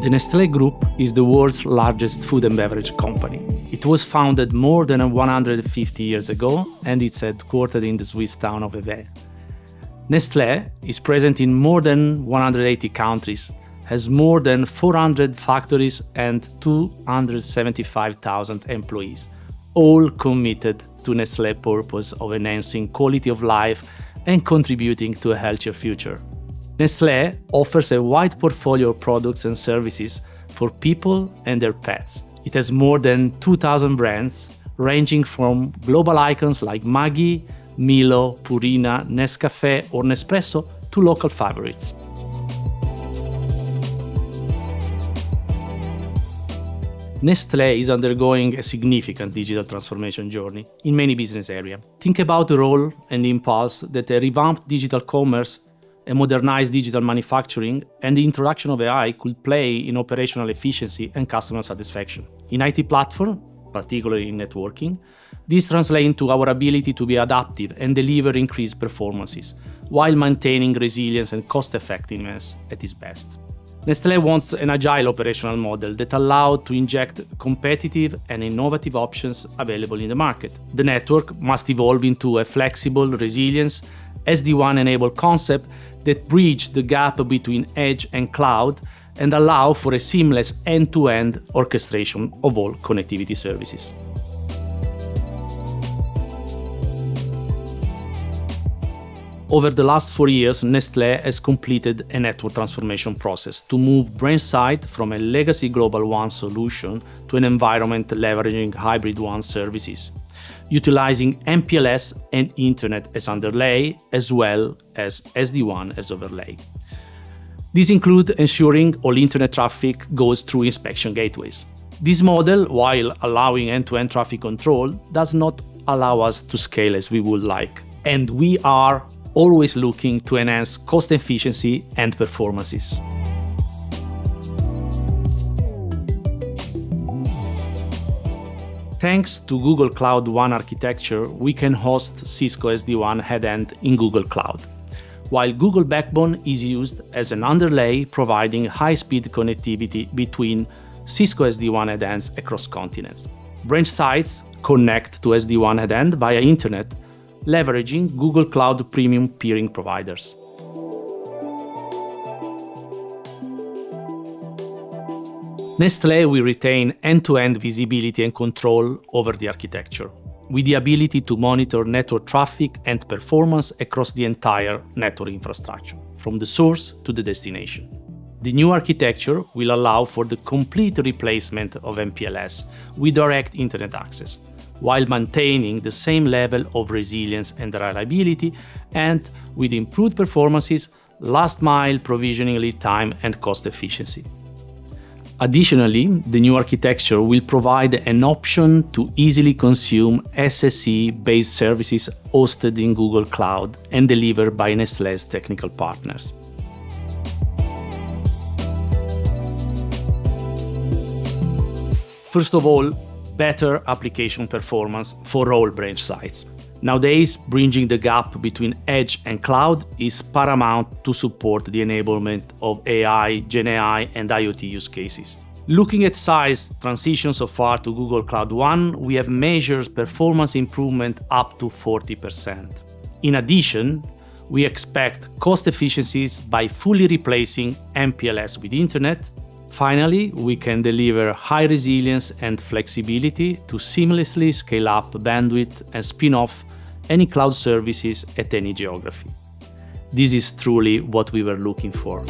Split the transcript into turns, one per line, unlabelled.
The Nestlé Group is the world's largest food and beverage company. It was founded more than 150 years ago and it's headquartered in the Swiss town of Vevey. Nestlé is present in more than 180 countries, has more than 400 factories and 275,000 employees, all committed to Nestlé's purpose of enhancing quality of life and contributing to a healthier future. Nestlé offers a wide portfolio of products and services for people and their pets. It has more than 2,000 brands, ranging from global icons like Maggi, Milo, Purina, Nescafe or Nespresso to local favorites. Nestlé is undergoing a significant digital transformation journey in many business areas. Think about the role and the impulse that a revamped digital commerce, a modernized digital manufacturing, and the introduction of AI could play in operational efficiency and customer satisfaction. In IT platform, particularly in networking, this translates into our ability to be adaptive and deliver increased performances, while maintaining resilience and cost effectiveness at its best. Nestlé wants an agile operational model that allows to inject competitive and innovative options available in the market. The network must evolve into a flexible, resilience, SD-WAN enabled concept that bridge the gap between edge and cloud and allow for a seamless end-to-end -end orchestration of all connectivity services. Over the last four years, Nestlé has completed a network transformation process to move branch sites from a legacy global WAN solution to an environment leveraging hybrid WAN services, utilizing MPLS and Internet as underlay, as well as SD-WAN as overlay. These include ensuring all internet traffic goes through inspection gateways. This model, while allowing end-to-end -end traffic control, does not allow us to scale as we would like. And we are always looking to enhance cost efficiency and performances. Thanks to Google Cloud WAN architecture, we can host Cisco SD-WAN headend in Google Cloud, while Google Backbone is used as an underlay providing high-speed connectivity between Cisco SD-WAN headends across continents. Branch sites connect to SD-WAN headend via internet leveraging Google Cloud Premium peering providers. Nestlé will retain end-to-end -end visibility and control over the architecture, with the ability to monitor network traffic and performance across the entire network infrastructure, from the source to the destination. The new architecture will allow for the complete replacement of MPLS with direct internet access, while maintaining the same level of resilience and reliability and with improved performances, last mile provisioning lead time and cost efficiency. Additionally, the new architecture will provide an option to easily consume SSE-based services hosted in Google Cloud and delivered by Nestlé's technical partners. First of all, better application performance for all branch sites. Nowadays, bridging the gap between edge and cloud is paramount to support the enablement of AI, GenAI, and IoT use cases. Looking at size transition so far to Google Cloud WAN, we have measured performance improvement up to 40%. In addition, we expect cost efficiencies by fully replacing MPLS with Internet Finally, we can deliver high resilience and flexibility to seamlessly scale up bandwidth and spin off any cloud services at any geography. This is truly what we were looking for.